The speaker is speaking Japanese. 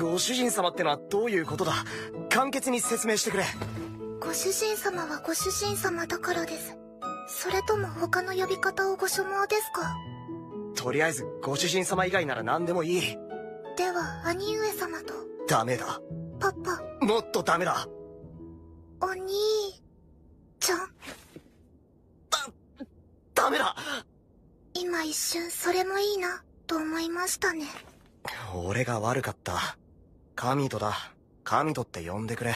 ご主人様ってのはどういうことだ？簡潔に説明してくれ。ご主人様はご主人様だからです。それとも他の呼び方をご所望ですか？とりあえずご主人様以外なら何でもいい。では兄上様と？ダメだ。パパ。もっとダメだ。お兄ちゃん。ダメだ。今一瞬それもいいなと思いましたね。俺が悪かった神とだ。神とって呼んでくれ。